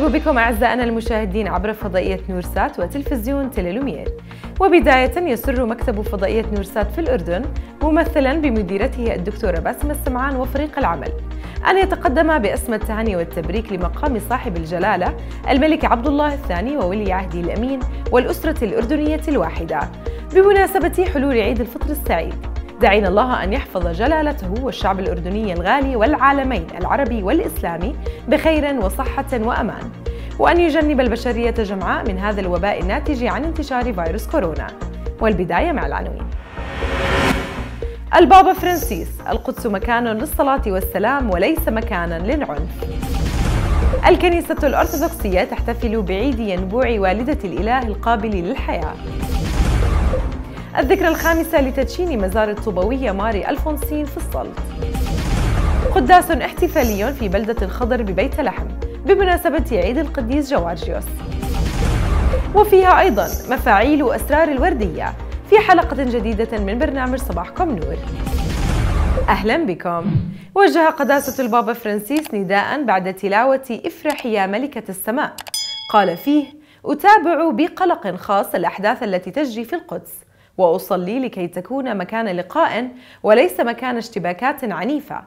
نرحب بكم أعزائنا المشاهدين عبر فضائية نورسات وتلفزيون تيليلومير. وبداية يسر مكتب فضائية نورسات في الأردن ممثلا بمديرته الدكتورة باسمة السمعان وفريق العمل. أن يتقدم بأسمى التهاني والتبريك لمقام صاحب الجلالة الملك عبد الله الثاني وولي عهده الأمين والأسرة الأردنية الواحدة. بمناسبة حلول عيد الفطر السعيد دعينا الله أن يحفظ جلالته والشعب الأردني الغالي والعالمين العربي والإسلامي بخير وصحة وأمان وأن يجنب البشرية جمعاء من هذا الوباء الناتج عن انتشار فيروس كورونا. والبداية مع العناوين. البابا فرانسيس القدس مكان للصلاة والسلام وليس مكانا للعنف. الكنيسة الأرثوذكسية تحتفل بعيد ينبوع والدة الإله القابل للحياة. الذكرى الخامسة لتدشين مزار الطوبوية ماري ألفونسين في الصلت. قداس احتفالي في بلدة الخضر ببيت لحم بمناسبة عيد القديس جوارجيوس. وفيها أيضا مفاعيل أسرار الوردية في حلقة جديدة من برنامج صباحكم نور. أهلا بكم. وجه قداسة البابا فرانسيس نداء بعد تلاوة إفرح يا ملكة السماء. قال فيه أتابع بقلق خاص الأحداث التي تجري في القدس. وأصلي لكي تكون مكان لقاء وليس مكان اشتباكات عنيفة.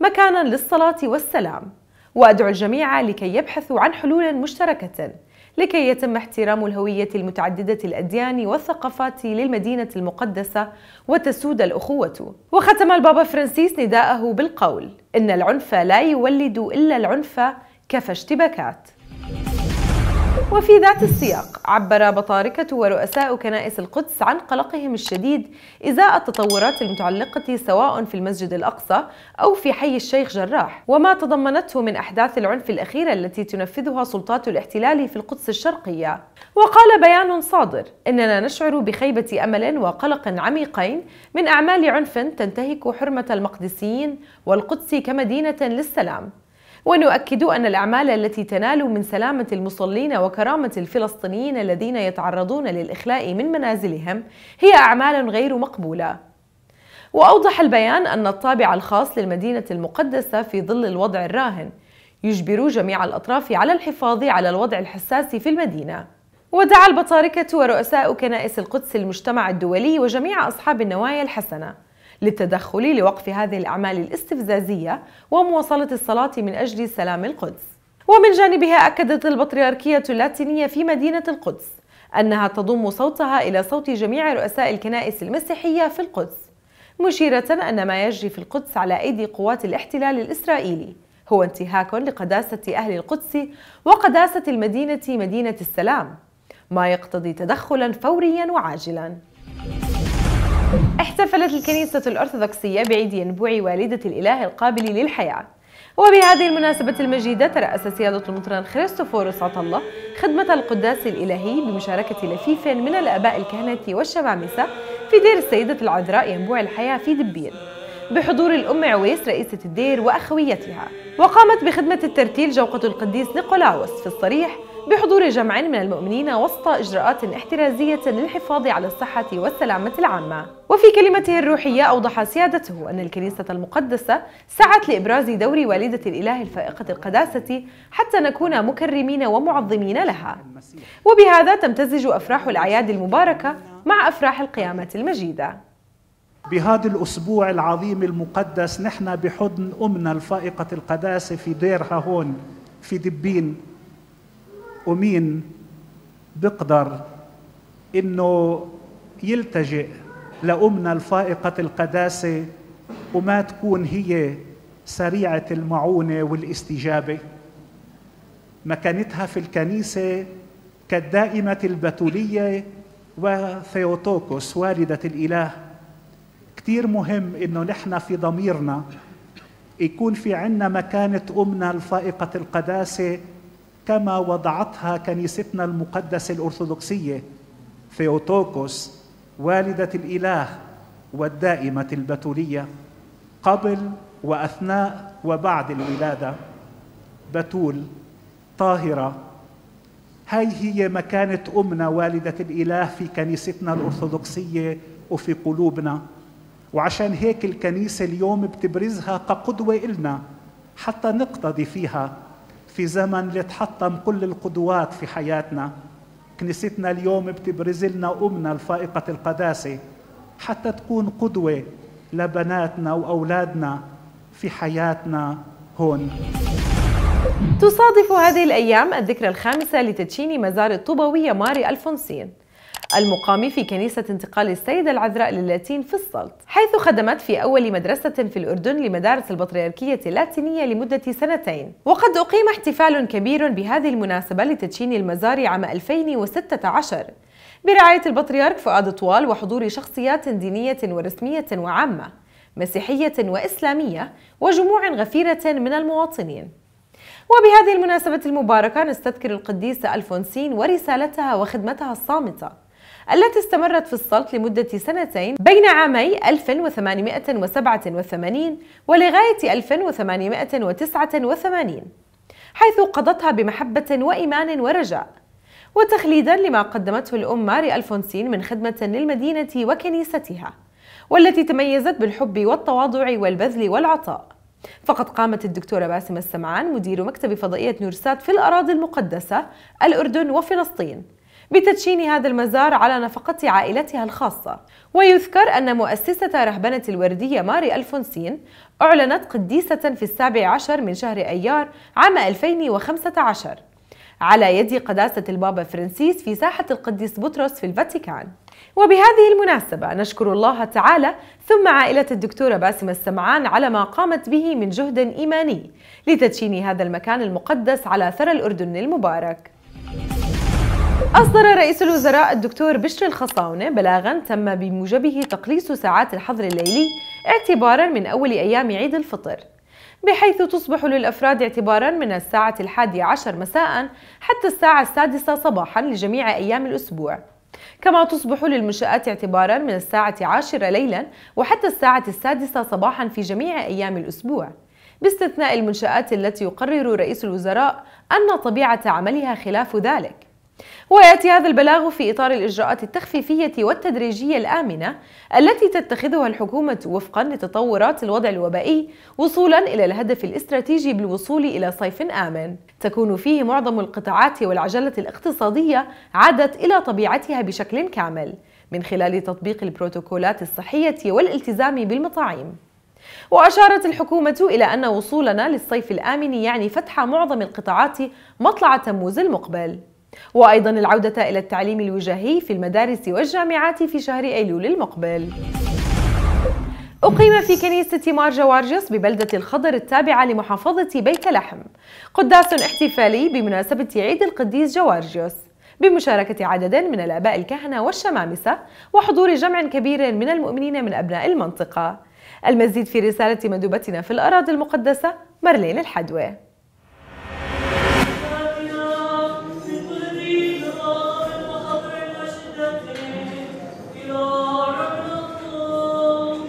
مكانا للصلاة والسلام. وأدعو الجميع لكي يبحثوا عن حلول مشتركة لكي يتم احترام الهوية المتعددة الأديان والثقافات للمدينة المقدسة وتسود الأخوة. وختم البابا فرانسيس نداءه بالقول إن العنف لا يولد إلا العنف كفى اشتباكات. وفي ذات السياق عبر بطاركة ورؤساء كنائس القدس عن قلقهم الشديد إزاء التطورات المتعلقة سواء في المسجد الأقصى أو في حي الشيخ جراح. وما تضمنته من أحداث العنف الأخيرة التي تنفذها سلطات الاحتلال في القدس الشرقية. وقال بيان صادر إننا نشعر بخيبة أمل وقلق عميقين من أعمال عنف تنتهك حرمة المقدسيين والقدس كمدينة للسلام. ونؤكد أن الأعمال التي تنال من سلامة المصلين وكرامة الفلسطينيين الذين يتعرضون للإخلاء من منازلهم هي أعمال غير مقبولة. وأوضح البيان أن الطابع الخاص للمدينة المقدسة في ظل الوضع الراهن يجبر جميع الأطراف على الحفاظ على الوضع الحساس في المدينة. ودعا البطاركة ورؤساء كنائس القدس المجتمع الدولي وجميع أصحاب النوايا الحسنة للتدخل لوقف هذه الأعمال الاستفزازية ومواصلة الصلاة من أجل سلام القدس. ومن جانبها أكدت البطريركية اللاتينية في مدينة القدس أنها تضم صوتها إلى صوت جميع رؤساء الكنائس المسيحية في القدس مشيرة أن ما يجري في القدس على أيدي قوات الاحتلال الإسرائيلي هو انتهاك لقداسة أهل القدس وقداسة المدينة مدينة السلام ما يقتضي تدخلا فوريا وعاجلا. احتفلت الكنيسة الأرثوذكسية بعيد ينبوع والدة الإله القابل للحياة. وبهذه المناسبة المجيدة ترأس سيادة المطران خريستوفوروس عطلة خدمة القداس الإلهي بمشاركة لفيف من الآباء الكهنة والشمامسة في دير السيدة العذراء ينبوع الحياة في دبين. بحضور الأم عويس رئيسة الدير وأخويتها. وقامت بخدمة الترتيل جوقة القديس نيقولاوس في الصريح بحضور جمع من المؤمنين وسط إجراءات احترازية للحفاظ على الصحة والسلامة العامة. وفي كلمته الروحية أوضح سيادته أن الكنيسة المقدسة سعت لإبراز دور والدة الإله الفائقة القداسة حتى نكون مكرمين ومعظمين لها. وبهذا تمتزج أفراح الأعياد المباركة مع أفراح القيامة المجيدة. بهذا الأسبوع العظيم المقدس نحن بحضن أمنا الفائقة القداسة في ديرها هون في دبين. ومين بيقدر إنه يلتجئ لأمنا الفائقة القداسة وما تكون هي سريعة المعونة والاستجابة. مكانتها في الكنيسة كالدائمة البتولية وثيوتوكوس والدة الإله. كثير مهم إنه نحن في ضميرنا يكون في عنا مكانة أمنا الفائقة القداسة كما وضعتها كنيستنا المقدسة الأرثوذكسية ثيوتوكوس والدة الإله والدائمة البتولية قبل وأثناء وبعد الولادة. بتول طاهرة. هاي هي مكانة أمنا والدة الإله في كنيستنا الأرثوذكسية وفي قلوبنا. وعشان هيك الكنيسة اليوم بتبرزها كقدوة إلنا حتى نقتضي فيها. في زمن لتحطم كل القدوات في حياتنا. كنيستنا اليوم بتبرز لنا أمنا الفائقة القداسة حتى تكون قدوة لبناتنا وأولادنا في حياتنا هون. تصادف هذه الأيام الذكرى الخامسة لتدشين مزار الطوبوية ماري ألفونسين. المقام في كنيسة انتقال السيدة العذراء للاتين في السلط حيث خدمت في أول مدرسة في الأردن لمدارس البطريركية اللاتينية لمدة سنتين. وقد أقيم احتفال كبير بهذه المناسبة لتدشين المزار عام 2016 برعاية البطريرك فؤاد طوال وحضور شخصيات دينية ورسمية وعامة مسيحية وإسلامية وجموع غفيرة من المواطنين. وبهذه المناسبة المباركة نستذكر القديسة ألفونسين ورسالتها وخدمتها الصامتة. التي استمرت في السلط لمدة سنتين بين عامي 1887 ولغاية 1889 حيث قضتها بمحبة وإيمان ورجاء وتخليدا لما قدمته الأم ماري ألفونسين من خدمة للمدينة وكنيستها والتي تميزت بالحب والتواضع والبذل والعطاء. فقد قامت الدكتورة باسمة السمعان مدير مكتب فضائية نورسات في الأراضي المقدسة الأردن وفلسطين بتدشين هذا المزار على نفقة عائلتها الخاصة. ويذكر أن مؤسسة رهبنة الوردية ماري ألفونسين أعلنت قديسة في السابع عشر من شهر أيار عام 2015 على يد قداسة البابا فرانسيس في ساحة القديس بطرس في الفاتيكان. وبهذه المناسبة نشكر الله تعالى ثم عائلة الدكتورة باسمة السمعان على ما قامت به من جهد إيماني لتدشين هذا المكان المقدس على ثرى الأردن المبارك. أصدر رئيس الوزراء الدكتور بشر الخصاونة بلاغا تم بموجبه تقليص ساعات الحظر الليلي اعتبارا من أول أيام عيد الفطر بحيث تصبح للأفراد اعتبارا من الساعة الحادية عشر مساء حتى الساعة السادسة صباحا لجميع أيام الأسبوع. كما تصبح للمنشآت اعتبارا من الساعة عاشرة ليلا وحتى الساعة السادسة صباحا في جميع أيام الأسبوع. باستثناء المنشآت التي يقرر رئيس الوزراء أن طبيعة عملها خلاف ذلك. ويأتي هذا البلاغ في إطار الإجراءات التخفيفية والتدريجية الآمنة التي تتخذها الحكومة وفقا لتطورات الوضع الوبائي وصولا إلى الهدف الاستراتيجي بالوصول إلى صيف آمن. تكون فيه معظم القطاعات والعجلة الاقتصادية عادت إلى طبيعتها بشكل كامل من خلال تطبيق البروتوكولات الصحية والالتزام بالمطاعيم وأشارت الحكومة إلى أن وصولنا للصيف الآمن يعني فتح معظم القطاعات مطلع تموز المقبل. وأيضا العودة إلى التعليم الوجاهي في المدارس والجامعات في شهر أيلول المقبل. أقيم في كنيسة مار جوارجس ببلدة الخضر التابعة لمحافظة بيت لحم. قداس احتفالي بمناسبة عيد القديس جوارجيوس بمشاركة عدد من الآباء الكهنة والشمامسة وحضور جمع كبير من المؤمنين من أبناء المنطقة. المزيد في رسالة مندوبتنا في الأراضي المقدسة مرلين الحدوى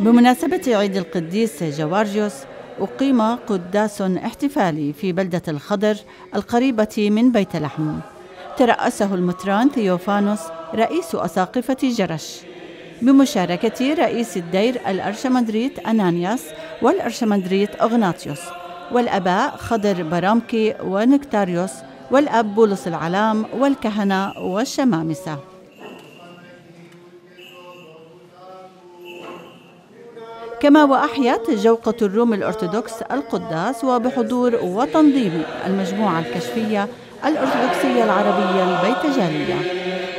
بمناسبة عيد القديس جوارجيوس أقيم قداس احتفالي في بلدة الخضر القريبة من بيت لحم. ترأسه المطران ثيوفانوس رئيس أساقفة جرش. بمشاركة رئيس الدير الأرشمندريت أنانياس والأرشمندريت أغناطيوس والأباء خضر برامكي ونكتاريوس والأب بولس العلام والكهنة والشمامسة كما وأحيت جوقة الروم الأرثوذكس القداس وبحضور وتنظيم المجموعة الكشفية الأرثوذكسية العربية البيتجانية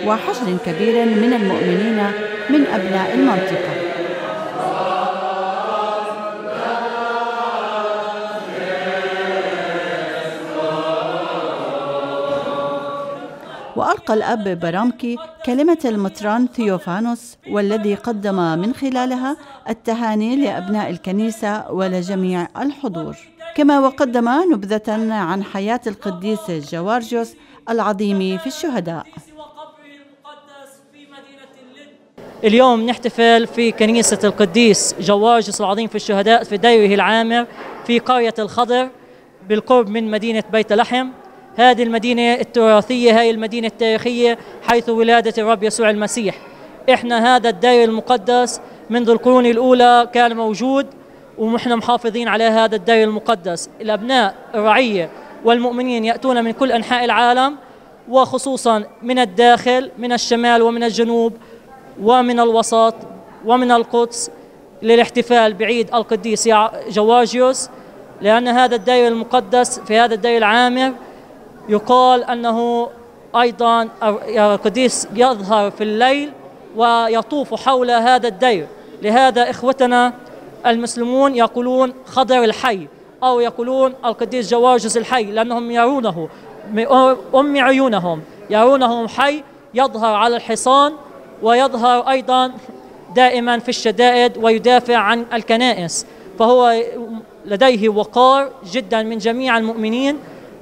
وحشد كبير من المؤمنين من أبناء المنطقة. وألقى الأب برامكي كلمة المطران ثيوفانوس والذي قدم من خلالها التهاني لأبناء الكنيسة ولجميع الحضور. كما وقدم نبذة عن حياة القديس جوارجوس العظيم في الشهداء. اليوم نحتفل في كنيسة القديس جوارجس العظيم في الشهداء في ديره العامر في قرية الخضر بالقرب من مدينة بيت لحم. هذه المدينة التراثية هاي المدينة التاريخية حيث ولادة الرب يسوع المسيح. إحنا هذا الدير المقدس منذ القرون الأولى كان موجود ونحن محافظين على هذا الدير المقدس. الأبناء الرعية والمؤمنين يأتون من كل أنحاء العالم وخصوصا من الداخل من الشمال ومن الجنوب ومن الوسط ومن القدس للاحتفال بعيد القديس جواجيوس. لأن هذا الدير المقدس في هذا الدير العامر يقال أنه أيضا القديس يظهر في الليل ويطوف حول هذا الدير. لهذا إخوتنا المسلمون يقولون خضر الحي أو يقولون القديس جواجس الحي لأنهم يرونه أم عيونهم يرونه حي يظهر على الحصان ويظهر أيضا دائما في الشدائد ويدافع عن الكنائس. فهو لديه وقار جدا من جميع المؤمنين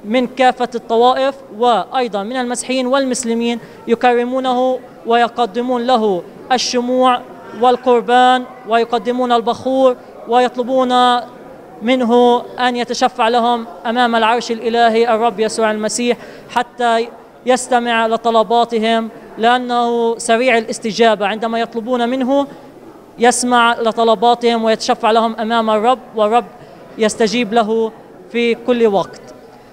من كافة الطوائف وأيضا من المسيحيين والمسلمين يكرمونه ويقدمون له الشموع والقربان ويقدمون البخور ويطلبون منه أن يتشفع لهم أمام العرش الإلهي الرب يسوع المسيح حتى يستمع لطلباتهم لأنه سريع الاستجابة. عندما يطلبون منه يسمع لطلباتهم ويتشفع لهم أمام الرب والرب يستجيب له في كل وقت.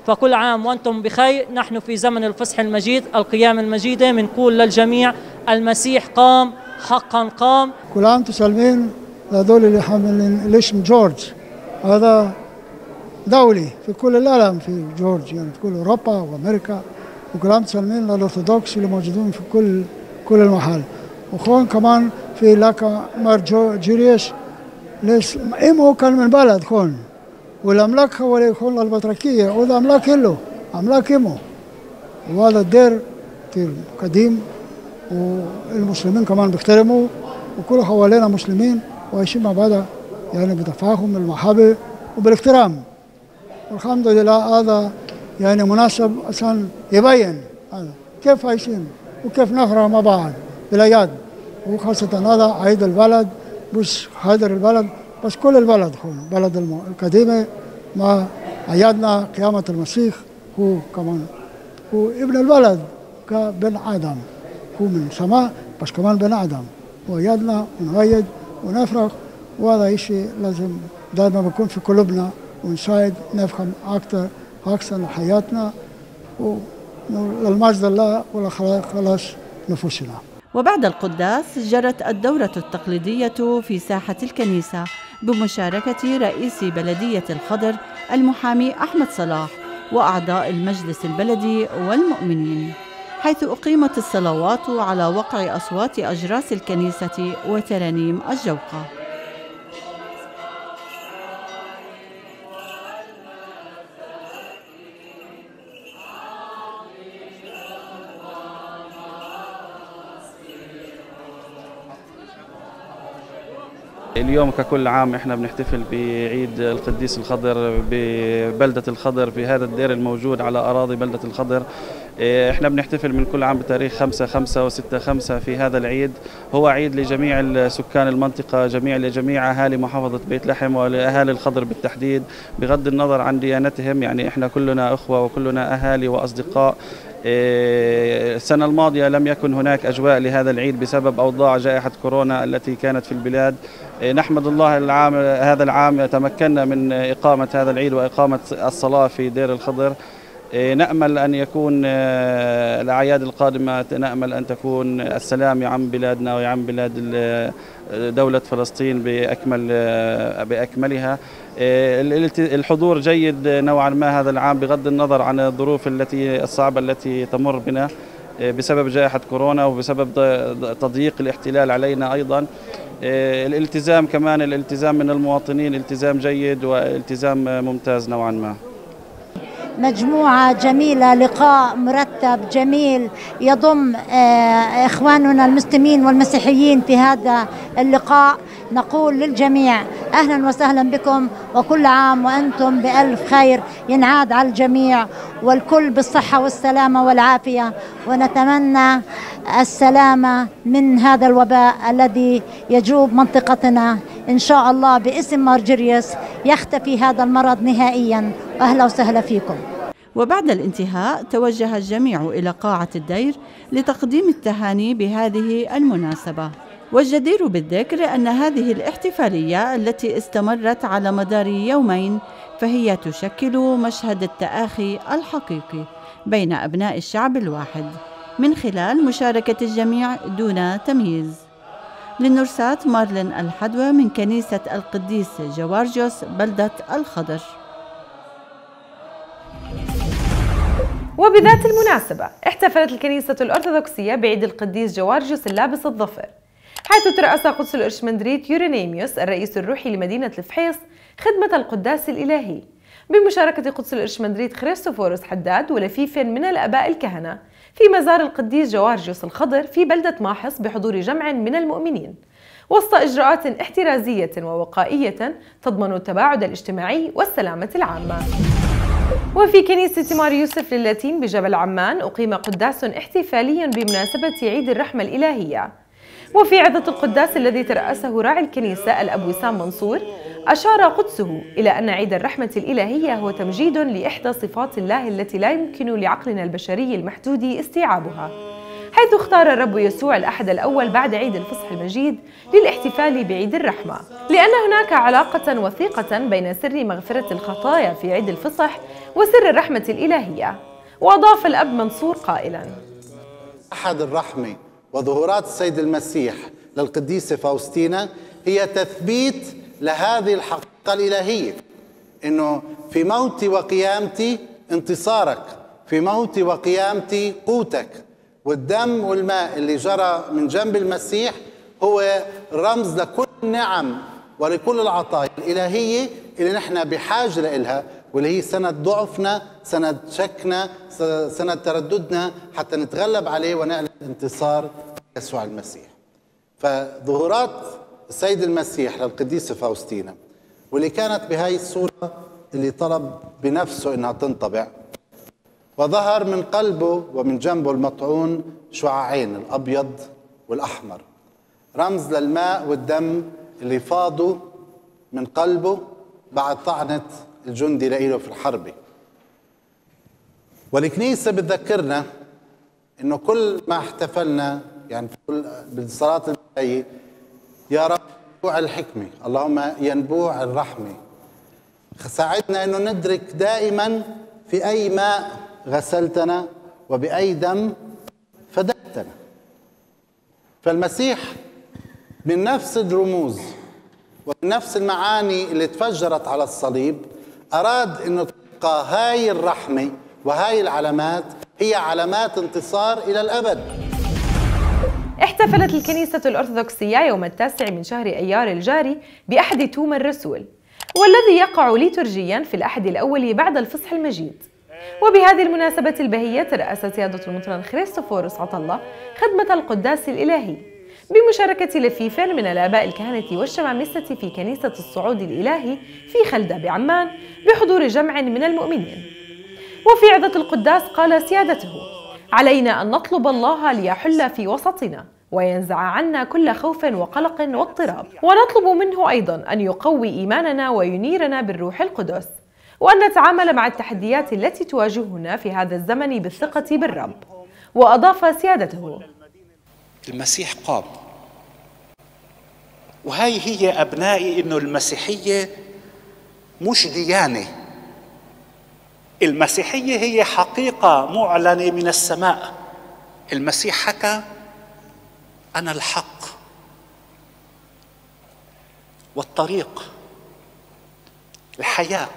فكل عام وأنتم بخير. نحن في زمن الفصح المجيد القيام المجيدة بنقول للجميع. المسيح قام حقا قام. كل عام تسلمين هذول اللي حاملين الاسم جورج؟ هذا دولي في كل العالم في جورج يعني في كل أوروبا وأمريكا. وكل عام تسلمين للأرثوذكس اللي موجودين في كل كل المحل. وخون كمان في لاكا مار جوريش ليش إمه كان من بلد خون والأملاك هو اللي يكون البطريقية وهذا أملاك له أملاك إمه. وهذا الدير قديم والمسلمين كمان بيحترموا وكل حوالينا مسلمين وعايشين مع بعض يعني بتفاهم بالمحبة وبالاحترام. والحمد لله هذا يعني مناسب عشان يبين هذا كيف عايشين وكيف نفرح مع بعض بالأعياد وخاصة هذا عيد البلد مش هذا البلد بس كل البلد هو بلد القديمة مع أعيادنا قيامة المسيح هو كمان هو ابن البلد كبن آدم هو من سماء بس كمان بن آدم وأعيادنا ونعيد ونفرح وهذا شيء لازم دائما بيكون في قلوبنا ونساعد نفهم أكثر أحسن حياتنا وللمجد الله ولخلاص نفوسنا وبعد القداس جرت الدورة التقليدية في ساحة الكنيسة. بمشاركة رئيس بلدية الخضر المحامي أحمد صلاح وأعضاء المجلس البلدي والمؤمنين حيث أقيمت الصلوات على وقع أصوات أجراس الكنيسة وترانيم الجوقة. اليوم ككل عام إحنا بنحتفل بعيد القديس الخضر ببلدة الخضر في هذا الدير الموجود على أراضي بلدة الخضر. إيه، إحنا بنحتفل من كل عام بتاريخ 5 5 و6 5 في هذا العيد. هو عيد لجميع سكان المنطقة جميع لجميع أهالي محافظة بيت لحم ولأهالي الخضر بالتحديد. بغض النظر عن ديانتهم يعني إحنا كلنا أخوة وكلنا أهالي وأصدقاء. السنة الماضية لم يكن هناك أجواء لهذا العيد بسبب أوضاع جائحة كورونا التي كانت في البلاد. إيه، نحمد الله العام هذا العام تمكنا من إقامة هذا العيد وإقامة الصلاة في دير الخضر. إيه، نأمل أن يكون الأعياد القادمة نأمل أن تكون السلام يعم بلادنا ويعم بلاد دولة فلسطين بأكمل بأكملها. الحضور جيد نوعا ما هذا العام بغض النظر عن الظروف التي الصعبة التي تمر بنا بسبب جائحة كورونا وبسبب تضييق الاحتلال علينا أيضا. الالتزام كمان الالتزام من المواطنين التزام جيد والتزام ممتاز نوعا ما. مجموعة جميلة لقاء مرتب جميل يضم آه، إخواننا المسلمين والمسيحيين في هذا اللقاء. نقول للجميع أهلا وسهلا بكم وكل عام وأنتم بألف خير ينعاد على الجميع والكل بالصحة والسلامة والعافية. ونتمنى السلامة من هذا الوباء الذي يجوب منطقتنا إن شاء الله باسم مارجريوس يختفي هذا المرض نهائيا. أهلا وسهلا فيكم. وبعد الانتهاء توجه الجميع إلى قاعة الدير لتقديم التهاني بهذه المناسبة. والجدير بالذكر أن هذه الاحتفالية التي استمرت على مدار يومين فهي تشكل مشهد التآخي الحقيقي بين أبناء الشعب الواحد. من خلال مشاركة الجميع دون تمييز. لنورسات مارلين الحدوى من كنيسة القديس جوارجيوس بلدة الخضر. وبذات المناسبة احتفلت الكنيسة الأرثوذكسية بعيد القديس جوارجيوس اللابس الظفر حيث ترأس قدس الإرشمندريت يورينيميوس الرئيس الروحي لمدينة الفحيص خدمة القداس الإلهي بمشاركة قدس الإرشمندريت خريستوفوروس حداد ولفيف من الآباء الكهنة في مزار القديس جوارجيوس الخضر في بلدة ماحص بحضور جمع من المؤمنين. وسط إجراءات احترازية ووقائية تضمن التباعد الاجتماعي والسلامة العامة. وفي كنيسة مار يوسف للاتين بجبل عمان أقيم قداس احتفالي بمناسبة عيد الرحمة الإلهية. وفي عظة القداس الذي ترأسه راعي الكنيسة الأب وسام منصور أشار قدسه إلى أن عيد الرحمة الإلهية هو تمجيد لإحدى صفات الله التي لا يمكن لعقلنا البشري المحدود استيعابها حيث اختار الرب يسوع الأحد الأول بعد عيد الفصح المجيد للاحتفال بعيد الرحمة. لأن هناك علاقة وثيقة بين سر مغفرة الخطايا في عيد الفصح وسر الرحمة الإلهية. وأضاف الأب منصور قائلا أحد الرحمة وظهورات السيد المسيح للقديسة فاوستينا هي تثبيت لهذه الحقيقة الإلهية إنه في موتي وقيامتي انتصارك في موتي وقيامتي قوتك. والدم والماء اللي جرى من جنب المسيح هو رمز لكل النعم ولكل العطايا الإلهية اللي نحن بحاجة لها واللي هي سند ضعفنا سند شكنا سند ترددنا حتى نتغلب عليه ونعلن انتصار يسوع المسيح. فظهورات السيد المسيح للقديسة فاوستينا واللي كانت بهاي الصورة اللي طلب بنفسه إنها تنطبع. وظهر من قلبه ومن جنبه المطعون شعاعين الأبيض والأحمر. رمز للماء والدم اللي فاضوا من قلبه بعد طعنة الجندي لإله في الحرب. والكنيسة بتذكرنا إنه كل ما احتفلنا يعني كل بالصلاة يا رب ينبوع الحكمة. اللهم ينبوع الرحمة. ساعدنا إنه ندرك دائما في أي ماء غسلتنا وبأي دم فدتنا فالمسيح من نفس الرموز ومن نفس المعاني اللي تفجرت على الصليب أراد إنه تبقى هاي الرحمة وهاي العلامات هي علامات انتصار إلى الأبد. احتفلت الكنيسة الأرثوذكسية يوم التاسع من شهر أيار الجاري بأحد توم الرسول والذي يقع ليتورجيا في الأحد الأول بعد الفصح المجيد. وبهذه المناسبة البهية ترأس سيادة المطران خريستوفورس عطلة خدمة القداس الإلهي بمشاركة لفيف من الآباء الكهنة والشمامسة في كنيسة الصعود الإلهي في خلدة بعمان بحضور جمع من المؤمنين. وفي عظة القداس قال سيادته علينا أن نطلب الله ليحل في وسطنا وينزع عنا كل خوف وقلق واضطراب. ونطلب منه أيضا أن يقوي إيماننا وينيرنا بالروح القدس وأن نتعامل مع التحديات التي تواجهنا في هذا الزمن بالثقة بالرب. وأضاف سيادته المسيح قام. وهي هي أبنائي أنه المسيحية مش ديانة المسيحية هي حقيقة معلنة من السماء. المسيح حكى أنا الحق والطريق الحياة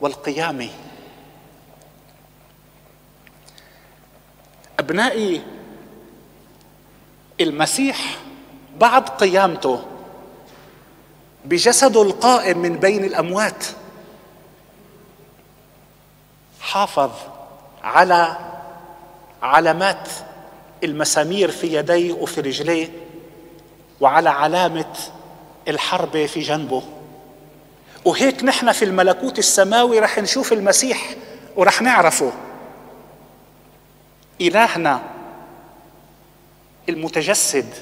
والقيامة. أبنائي المسيح بعد قيامته بجسده القائم من بين الأموات. حافظ على علامات المسامير في يديه وفي رجليه وعلى علامة الحرب في جنبه. وهيك نحن في الملكوت السماوي رح نشوف المسيح ورح نعرفه. إلهنا المتجسد.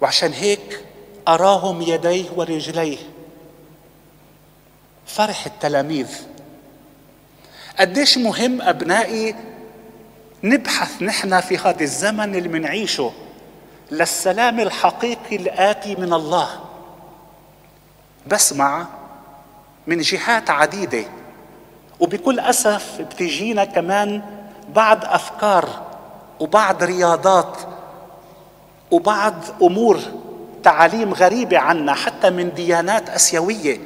وعشان هيك أراهم يديه ورجليه. فرح التلاميذ. قديش مهم أبنائي نبحث نحن في هذا الزمن اللي منعيشه للسلام الحقيقي الآتي من الله. بسمع من جهات عديدة وبكل أسف بتجينا كمان بعض أفكار وبعض رياضات وبعض أمور تعاليم غريبة عنا حتى من ديانات أسيوية.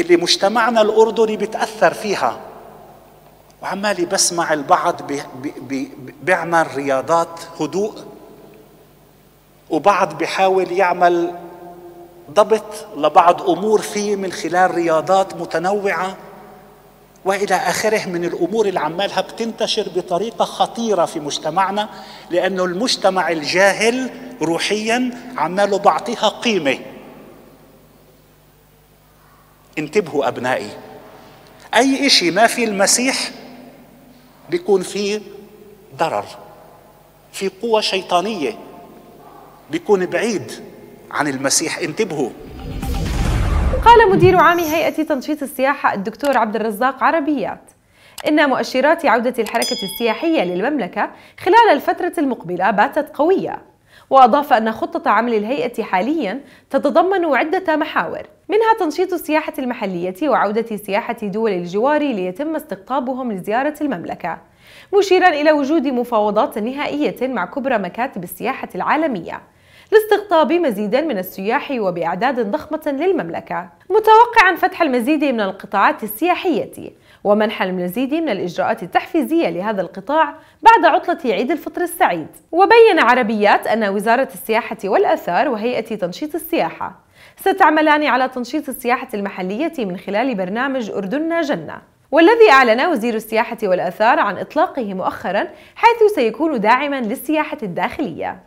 اللي مجتمعنا الأردني بيتأثر فيها. وعمالي بسمع البعض بي بي بيعمل رياضات هدوء وبعض بيحاول يعمل ضبط لبعض أمور فيه من خلال رياضات متنوعة. وإلى آخره من الأمور اللي عمالها بتنتشر بطريقة خطيرة في مجتمعنا لأنه المجتمع الجاهل روحيا عماله بعطيها قيمة. انتبهوا أبنائي. أي إشي ما في المسيح بيكون فيه ضرر في قوة شيطانية بيكون بعيد عن المسيح. انتبهوا. قال مدير عام هيئة تنشيط السياحة الدكتور عبد الرزاق عربيات إن مؤشرات عودة الحركة السياحية للمملكة خلال الفترة المقبلة باتت قوية وأضاف أن خطة عمل الهيئة حاليا تتضمن عدة محاور منها تنشيط السياحة المحلية وعودة سياحة دول الجوار ليتم استقطابهم لزيارة المملكة مشيرا إلى وجود مفاوضات نهائية مع كبرى مكاتب السياحة العالمية لاستقطاب مزيد من السياح وبأعداد ضخمة للمملكة متوقعا فتح المزيد من القطاعات السياحية ومنح المزيد من الإجراءات التحفيزية لهذا القطاع بعد عطلة عيد الفطر السعيد. وبين عربيات أن وزارة السياحة والأثار وهيئة تنشيط السياحة ستعملان على تنشيط السياحة المحلية من خلال برنامج أردننا جنة والذي أعلن وزير السياحة والآثار عن إطلاقه مؤخرا حيث سيكون داعما للسياحة الداخلية.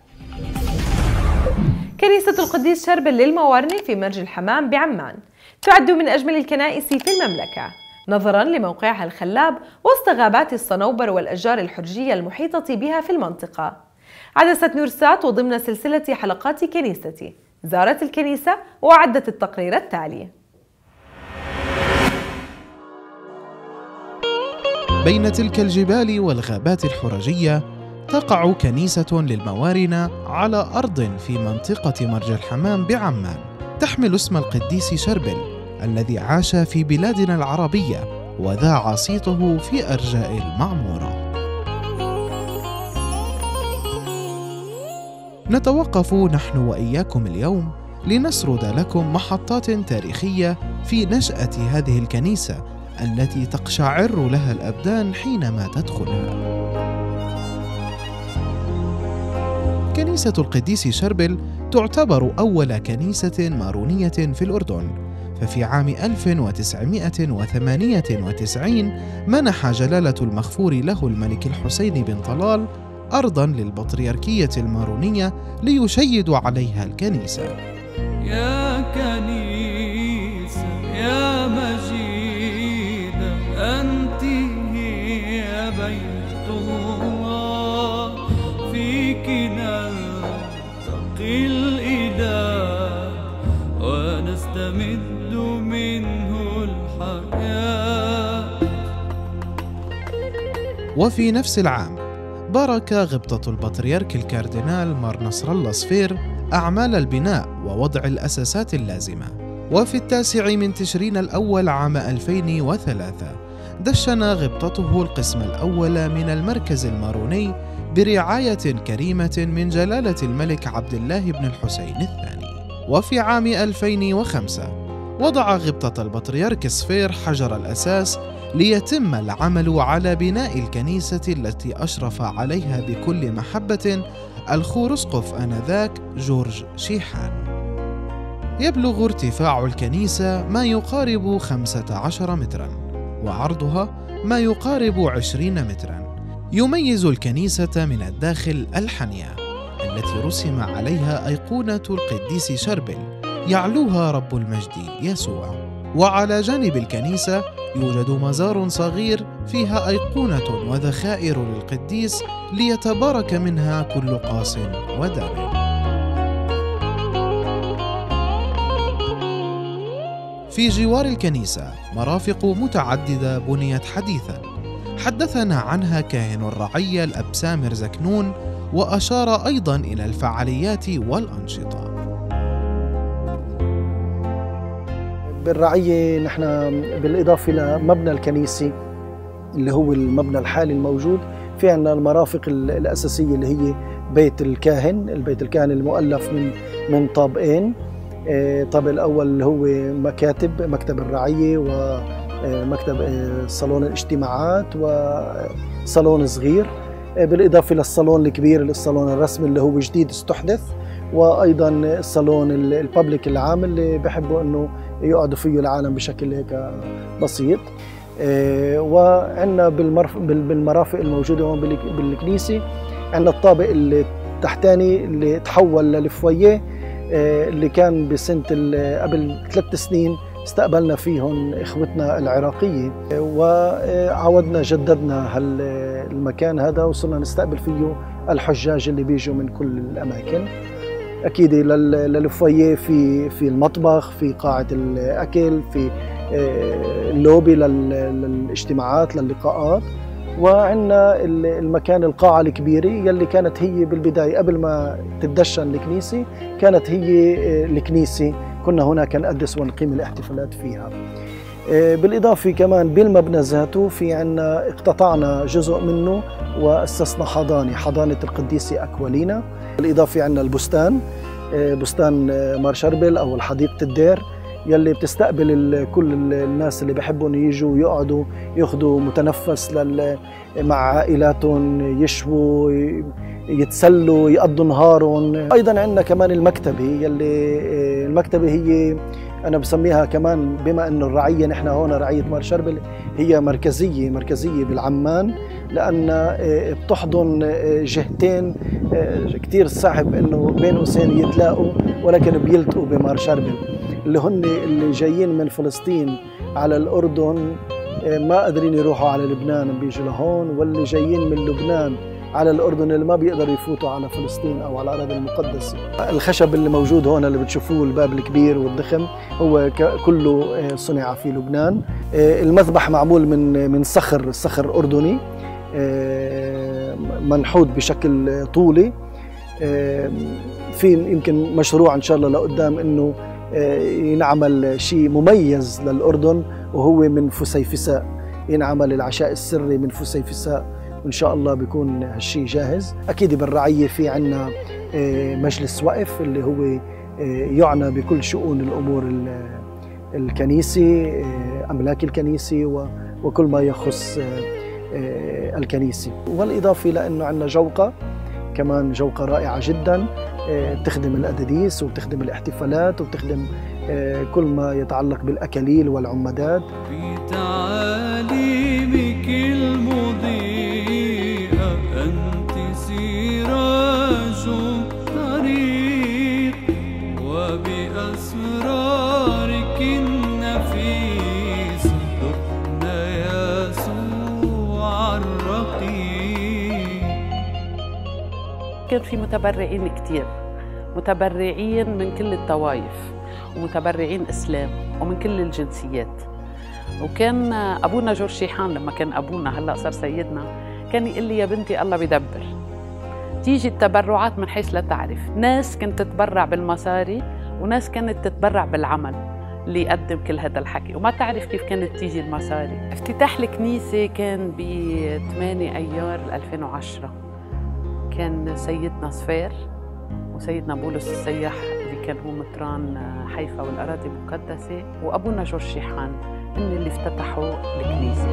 كنيسة القديس شربل للموارنة في مرج الحمام بعمان تعد من أجمل الكنائس في المملكة نظرا لموقعها الخلاب وسط غابات الصنوبر والأشجار الحرجية المحيطة بها في المنطقة. عدست نورسات وضمن سلسلة حلقات كنيستي. زارت الكنيسة وعدت التقرير التالي. بين تلك الجبال والغابات الحرجية تقع كنيسة للموارنة على أرض في منطقة مرج الحمام بعمان تحمل اسم القديس شربل الذي عاش في بلادنا العربية وذاع صيته في أرجاء المعمورة. نتوقف نحن وإياكم اليوم لنسرد لكم محطات تاريخية في نشأة هذه الكنيسة التي تقشعر لها الأبدان حينما تدخلها. كنيسة القديس شربل تعتبر أول كنيسة مارونية في الأردن، ففي عام 1998 منح جلالة المغفور له الملك الحسين بن طلال أرضا للبطريركية المارونية ليشيدوا عليها الكنيسة. يا كنيسة يا مجيد أنت هي بيت الله فيك نلتقي الإله ونستمد منه الحياة وفي نفس العام بارك غبطة البطريرك الكاردينال مار نصر الله صفير أعمال البناء ووضع الأساسات اللازمة. وفي التاسع من تشرين الأول عام 2003 دشن غبطته القسم الأول من المركز الماروني برعاية كريمة من جلالة الملك عبد الله بن الحسين الثاني. وفي عام 2005 وضع غبطة البطريرك صفير حجر الأساس ليتم العمل على بناء الكنيسة التي أشرف عليها بكل محبة الخورسقف آنذاك جورج شيحان. يبلغ ارتفاع الكنيسة ما يقارب 15 مترا، وعرضها ما يقارب 20 مترا. يميز الكنيسة من الداخل الحنية التي رسم عليها أيقونة القديس شربل يعلوها رب المجد يسوع. وعلى جانب الكنيسة يوجد مزار صغير فيها أيقونة وذخائر للقديس ليتبارك منها كل قاس ودار. في جوار الكنيسة مرافق متعددة بنيت حديثا حدثنا عنها كاهن الرعية الأب سامر زكنون وأشار أيضا إلى الفعاليات والأنشطة بالرعية نحن بالإضافة لمبنى الكنيسة اللي هو المبنى الحالي الموجود. في عندنا المرافق الأساسية اللي هي بيت الكاهن البيت الكاهن المؤلف من من طابقين. الطابق الأول اللي هو مكاتب مكتب الرعية ومكتب صالون الاجتماعات وصالون صغير. بالإضافة للصالون الكبير الصالون الرسمي اللي هو جديد استحدث. وأيضا الصالون الببليك العام اللي بحبوا أنه يقعدوا فيه العالم بشكل هيك بسيط. وعندنا بالمرافق الموجودة هون بالكنيسة. عندنا الطابق التحتاني اللي تحول للفوية اللي كان بسنة قبل ثلاث سنين استقبلنا فيهم إخوتنا العراقية. وعودنا جددنا هالمكان هذا وصرنا نستقبل فيه الحجاج اللي بيجوا من كل الأماكن. أكيد للفويه في في المطبخ في قاعة الأكل في اللوبي للاجتماعات للقاءات. وعندنا المكان القاعة الكبيرة يلي كانت هي بالبداية قبل ما تدشن الكنيسة كانت هي الكنيسة. كنا هناك نقدس ونقيم الاحتفالات فيها. بالإضافة كمان بالمبنى ذاته في عنا اقتطعنا جزء منه وأسسنا حضانة حضانة القديسة أكوالينا. بالإضافة عنا البستان بستان مار شربل أو حديقة الدير يلي بتستقبل كل الناس اللي بحبوا يجوا يقعدوا ياخذوا متنفس مع عائلاتهم يشووا يتسلوا يقضوا نهارهم. أيضا عندنا كمان المكتبة يلي المكتبة هي أنا بسميها كمان بما إنه الرعية نحن هون رعية مار شربل هي مركزية مركزية بالعمان لأن بتحضن جهتين كثير صعب إنه بين قوسين يتلاقوا ولكن بيلتقوا بمار شربل. اللي هن اللي جايين من فلسطين على الأردن ما قادرين يروحوا على لبنان بيجوا لهون واللي جايين من لبنان على الأردن اللي ما بيقدروا يفوتوا على فلسطين أو على الأراضي المقدسة. الخشب اللي موجود هون اللي بتشوفوه الباب الكبير والضخم هو كله صنع في لبنان. المذبح معمول من من صخر صخر أردني منحوت بشكل طولي. في يمكن مشروع إن شاء الله لقدام إنه ينعمل شيء مميز للأردن وهو من فسيفساء. ينعمل العشاء السري من فسيفساء. وإن شاء الله بيكون هالشيء جاهز. أكيد بالرعية في عنا مجلس وقف اللي هو يعنى بكل شؤون الأمور الكنيسة أملاك الكنيسة وكل ما يخص الكنيسة. والإضافة لأنه عندنا جوقة كمان جوقة رائعة جداً بتخدم الأداديس وبتخدم الاحتفالات وبتخدم كل ما يتعلق بالأكاليل والعمادات. بتعاليمك كان في متبرعين كتير. متبرعين من كل الطوائف ومتبرعين إسلام ومن كل الجنسيات. وكان أبونا جورج شيحان لما كان أبونا هلأ صار سيدنا كان يقول لي يا بنتي الله بدبر. تيجي التبرعات من حيث لا تعرف. ناس كانت تتبرع بالمصاري وناس كانت تتبرع بالعمل اللي يقدم كل هذا الحكي. وما تعرف كيف كانت تيجي المصاري. افتتاح الكنيسة كان ب 8 أيار 2010 كان سيدنا صفير وسيدنا بولس السياح اللي كان هو مطران حيفا والأراضي المقدسة وأبونا جورج شيحان هن اللي افتتحوا الكنيسة.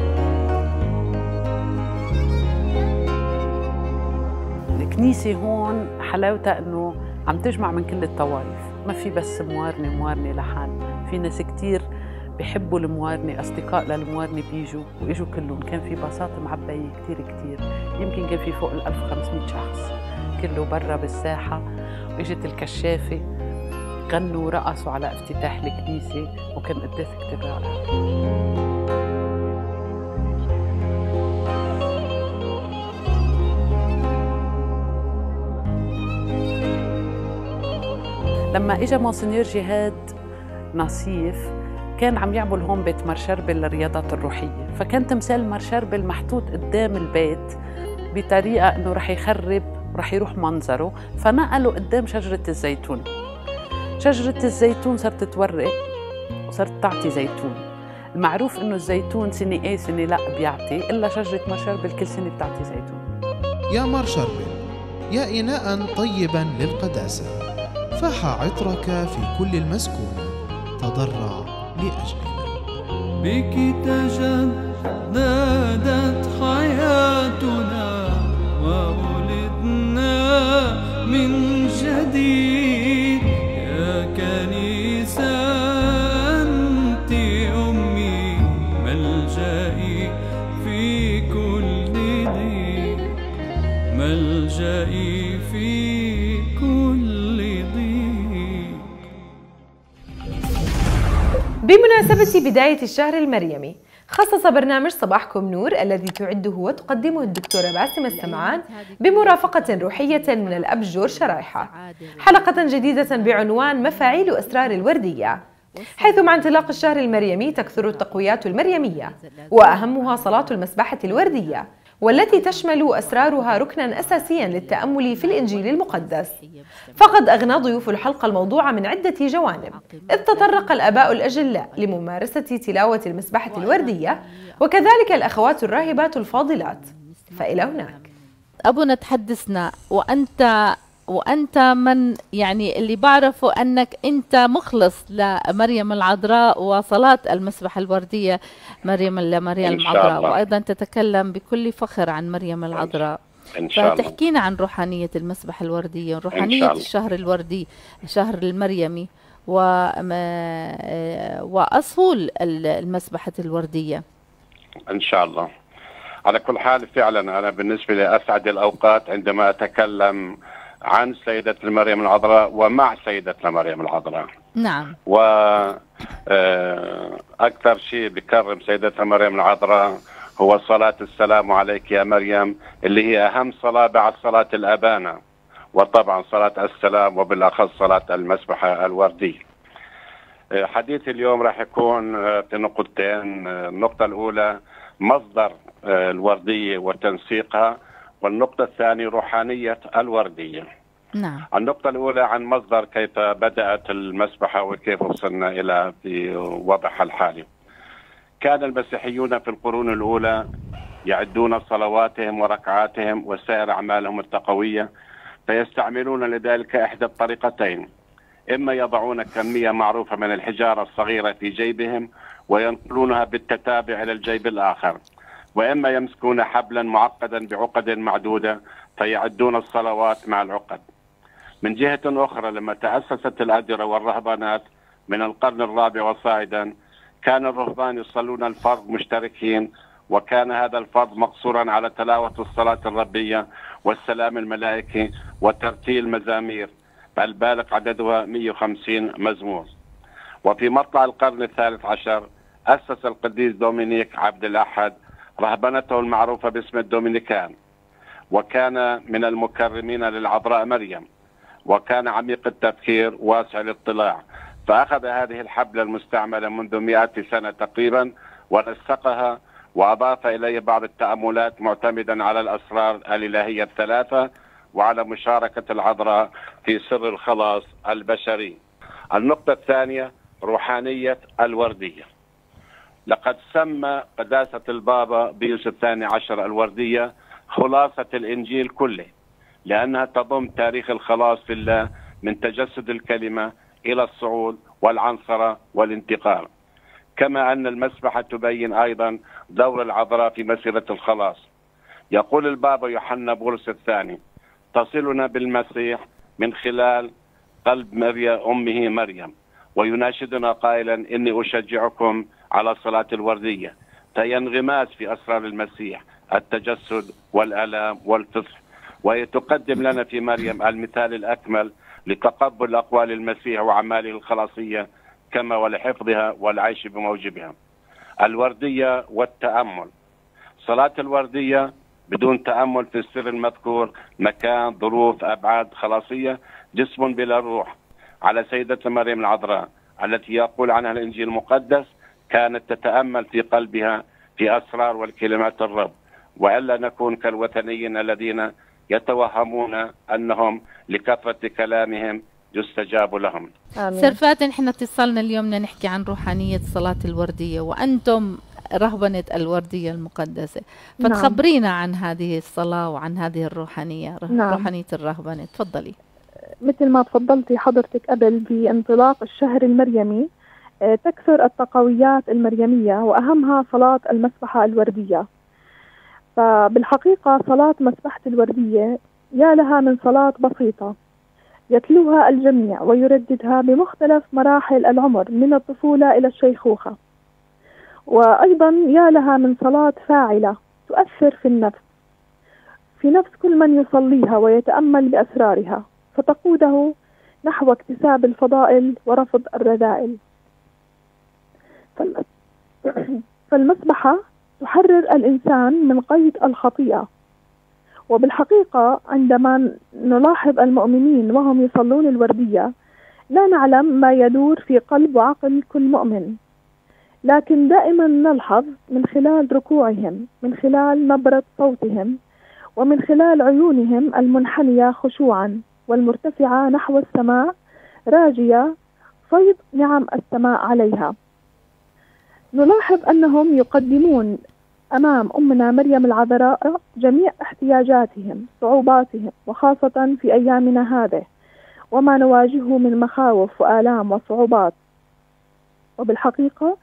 الكنيسة هون حلاوتها إنه عم تجمع من كل الطوائف. ما في بس موارنة موارنة لحال. في ناس كتير بحبوا الموارنة أصدقاء للموارنة بيجوا وإجوا كلهم. كان في بساطة معبية كتير كتير. يمكن كان في فوق ال 1500 شخص. كله برا بالساحة. وإجت الكشافة غنوا ورقصوا على افتتاح الكنيسة وكان قداس كتير رائع لما اجى مونسنيور جهاد نصيف كان عم يعمل هون بيت مار شربل للرياضات الروحية فكان تمثال مار شربل محطوط قدام البيت بطريقة إنه رح يخرب رح يروح منظره فنقله قدام شجرة الزيتون. شجرة الزيتون صارت تورق وصارت تعطي زيتون. المعروف إنه الزيتون سنة إيه سنة لا بيعطي إلا شجرة مار شربل كل سنة بتعطي زيتون. يا مار شربل يا إناء طيبا للقداسة فاح عطرك في كل المسكونة تضرع لأجلنا بك تجددت حياتنا وولدنا من جديد. بمناسبة بداية الشهر المريمي خصص برنامج صباحكم نور الذي تعده وتقدمه الدكتورة باسمة السمعان بمرافقة روحية من الأب جور شرايحة. حلقة جديدة بعنوان مفاعيل أسرار الوردية. حيث مع انطلاق الشهر المريمي تكثر التقويات المريمية وأهمها صلاة المسبحة الوردية. والتي تشمل أسرارها ركنا أساسيا للتأمل في الإنجيل المقدس. فقد أغنى ضيوف الحلقة الموضوع من عدة جوانب. إذ تطرق الآباء الأجلاء لممارسة تلاوة المسبحة الوردية وكذلك الأخوات الراهبات الفاضلات. فإلى هناك. أبونا تحدثنا وأنت وأنت من يعني اللي بعرفه أنك أنت مخلص لمريم العذراء وصلاة المسبح الوردية مريم لمريم العذراء. وأيضا تتكلم بكل فخر عن مريم العذراء إن شاء الله. فتحكينا عن روحانية المسبح شاء الله. الشهر الوردي الشهر المريمي وما وأصول المسبحة الوردية إن شاء الله على كل حال فعلا أنا بالنسبة لي اسعد الأوقات عندما أتكلم عن سيدة مريم العذراء ومع سيدة مريم العذراء. نعم. و آه، أكثر شيء بكرم سيدتنا مريم العذراء هو صلاة السلام عليك يا مريم اللي هي أهم صلاة بعد صلاة الأبانة وطبعا صلاة السلام وبالأخص صلاة المسبحة الوردية آه، حديث اليوم راح يكون آه، في نقطتين النقطة الأولى مصدر الوردية وتنسيقها والنقطة الثانية روحانية الوردية. نعم. النقطة الأولى عن مصدر كيف بدأت المسبحة وكيف وصلنا إلى في وضعها الحالي. كان المسيحيون في القرون الأولى يعدون صلواتهم وركعاتهم وسائر أعمالهم التقوية فيستعملون لذلك إحدى الطريقتين. إما يضعون كمية معروفة من الحجارة الصغيرة في جيبهم وينقلونها بالتتابع إلى الجيب الآخر. وإما يمسكون حبلا معقدا بعقد معدودة فيعدون الصلوات مع العقد. من جهة أخرى لما تأسست الأديرة والرهبانات من القرن الرابع وصاعدا كان الرهبان يصلون الفرض مشتركين وكان هذا الفرض مقصورا على تلاوة الصلاة الربية والسلام الملائكي وترتيل المزامير البالغ عددها 150 مزمور. وفي مطلع القرن الثالث عشر أسس القديس دومينيك عبد الأحد رهبنته المعروفة باسم الدومينيكان وكان من المكرمين للعذراء مريم وكان عميق التفكير واسع الاطلاع. فأخذ هذه الحبل المستعملة منذ مئة سنة تقريبا ونسقها وأضاف إليه بعض التأملات معتمدا على الأسرار الإلهية الثلاثة وعلى مشاركة العذراء في سر الخلاص البشري. النقطة الثانية روحانية الوردية. لقد سمى قداسة البابا بيوس الثاني عشر الوردية خلاصة الإنجيل كله لأنها تضم تاريخ الخلاص في الله من تجسد الكلمة إلى الصعود والعنصرة والانتقال كما أن المسبحة تبين أيضا دور العذراء في مسيرة الخلاص. يقول البابا يوحنا بولس الثاني تصلنا بالمسيح من خلال قلب مريم أمه مريم ويناشدنا قائلا إني أشجعكم على صلاة الوردية. فينغماس في أسرار المسيح التجسد والألام والفصح. وهي تقدم لنا في مريم المثال الأكمل لتقبل أقوال المسيح وأعماله الخلاصية كما ولحفظها والعيش بموجبها. الوردية والتأمل. صلاة الوردية بدون تأمل في السر المذكور مكان ظروف أبعاد خلاصية جسم بلا روح. على سيدة مريم العذراء التي يقول عنها الإنجيل المقدس كانت تتأمل في قلبها في أسرار والكلمات الرب وألا نكون كالوثنيين الذين يتوهمون أنهم لكثرة كلامهم يستجاب لهم آمين. سر فاتن إحنا اتصلنا اليوم نحكي عن روحانية صلاة الوردية وأنتم رهبنة الوردية المقدسة فتخبرينا نعم. عن هذه الصلاة وعن هذه الروحانية نعم. روحانية الرهبنة تفضلي مثل ما تفضلتي حضرتك قبل بانطلاق الشهر المريمي آه، تكثر التقويات المريمية وأهمها صلاة المسبحة الوردية. فبالحقيقة صلاة مسبحة الوردية يا لها من صلاة بسيطة يتلوها الجميع ويرددها بمختلف مراحل العمر من الطفولة إلى الشيخوخة. وأيضا يا لها من صلاة فاعلة تؤثر في النفس في نفس كل من يصليها ويتأمل بأسرارها فتقوده نحو اكتساب الفضائل ورفض الرذائل. فالمسبحة تحرر الإنسان من قيد الخطيئة. وبالحقيقة عندما نلاحظ المؤمنين وهم يصلون الوردية لا نعلم ما يدور في قلب وعقل كل مؤمن. لكن دائما نلحظ من خلال ركوعهم من خلال نبرة صوتهم ومن خلال عيونهم المنحنية خشوعا والمرتفعة نحو السماء راجية فيض نعم السماء عليها. نلاحظ أنهم يقدمون أمام أمنا مريم العذراء جميع احتياجاتهم صعوباتهم وخاصة في أيامنا هذه وما نواجهه من مخاوف وآلام وصعوبات. وبالحقيقة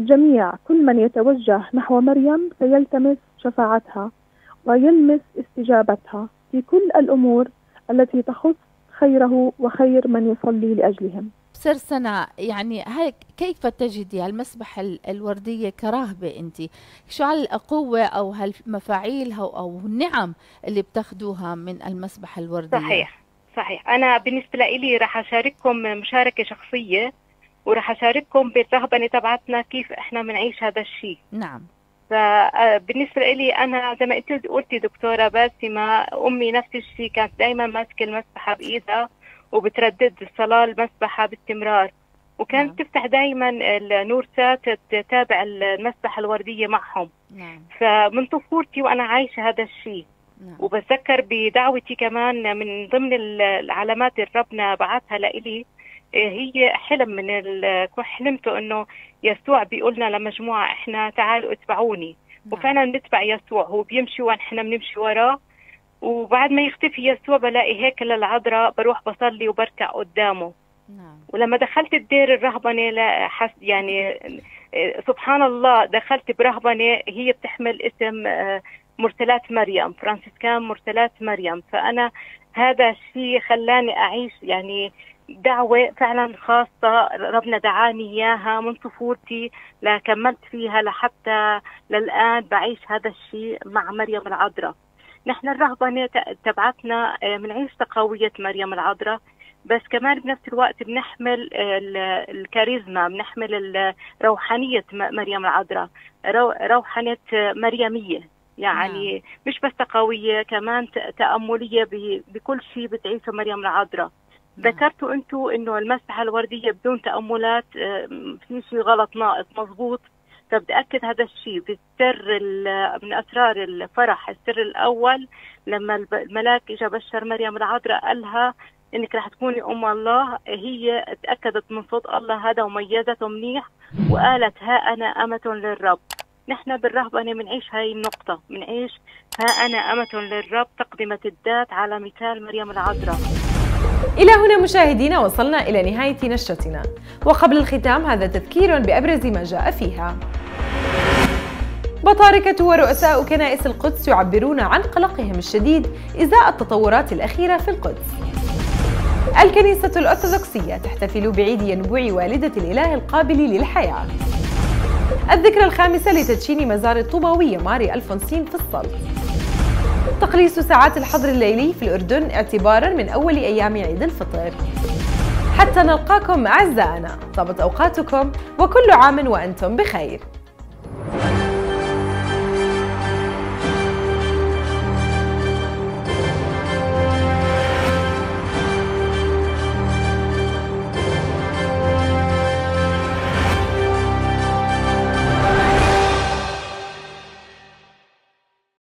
الجميع كل من يتوجه نحو مريم سيلتمس شفاعتها ويلمس استجابتها في كل الأمور التي تخص خيره وخير من يصلي لأجلهم. سر سنة يعني هيك كيف تجدي المسبح الوردية كراهبة أنت؟ شو هالقوة أو هالمفاعيل أو النعم اللي بتاخدوها من المسبح الوردية؟ صحيح صحيح. أنا بالنسبة لي راح أشارككم مشاركة شخصية وراح أشارككم بالرهبنة تبعتنا كيف إحنا بنعيش هذا الشيء نعم. فبالنسبة لي أنا زي ما أنت قلتي دكتورة باسمة أمي نفس الشيء كانت دائما ماسكة المسبحة بإيدها. وبتردد الصلاة المسبحة باستمرار وكانت نعم. تفتح دائما النور سات تتابع المسبحة الوردية معهم نعم. فمن طفولتي وأنا عايشة هذا الشيء نعم. وبتذكر بدعوتي كمان من ضمن العلامات اللي ربنا بعثها لإلي هي حلم من حلمته إنه يسوع بيقول لنا لمجموعة إحنا تعالوا اتبعوني نعم. وفعلا نتبع يسوع هو بيمشي وإحنا بنمشي وراه وبعد ما يختفي يسوع بلاقي هيك للعذراء بروح بصلي وبركع قدامه. نعم. ولما دخلت الدير الرهبنة حس يعني سبحان الله دخلت برهبنة هي بتحمل اسم آه، مرسلات مريم فرانسيسكان مرسلات مريم. فأنا هذا الشيء خلاني أعيش يعني دعوة فعلا خاصة ربنا دعاني إياها من طفولتي لكملت فيها لحتى للآن بعيش هذا الشيء مع مريم العذراء. نحن الرهبنة تبعتنا بنعيش آه، تقوية مريم العذراء. بس كمان بنفس الوقت بنحمل الكاريزما بنحمل روحانية مريم العذراء. روحانية مريمية. يعني نعم. مش بس تقوية كمان تأملية بكل شيء بتعيشه مريم العذراء. نعم. ذكرتوا أنتم إنه المسبحه الوردية بدون تأملات آه، في شيء غلط ناقص مضبوط. فبدي أكد هذا الشيء. بالسر من أسرار الفرح السر الأول لما الملاك اجى بشر مريم العذراء قالها إنك رح تكوني أم الله. هي تأكدت من صوت الله هذا وميزته منيح. وقالت ها أنا أمة للرب. نحن بالرهبنه بنعيش هاي النقطة. بنعيش ها أنا أمة للرب تقدمة الذات على مثال مريم العذراء. إلى هنا مشاهدينا وصلنا إلى نهاية نشرتنا. وقبل الختام هذا تذكير بأبرز ما جاء فيها. بطاركة ورؤساء كنائس القدس يعبرون عن قلقهم الشديد إزاء التطورات الأخيرة في القدس. الكنيسة الأرثوذكسية تحتفل بعيد ينبوع والدة الإله القابل للحياة. الذكرى الخامسة لتدشين مزار الطوباوية ماري ألفونسين في السلط تقليص ساعات الحظر الليلي في الأردن اعتبارا من أول أيام عيد الفطر. حتى نلقاكم أعزائنا طابت أوقاتكم وكل عام وأنتم بخير.